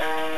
Uh,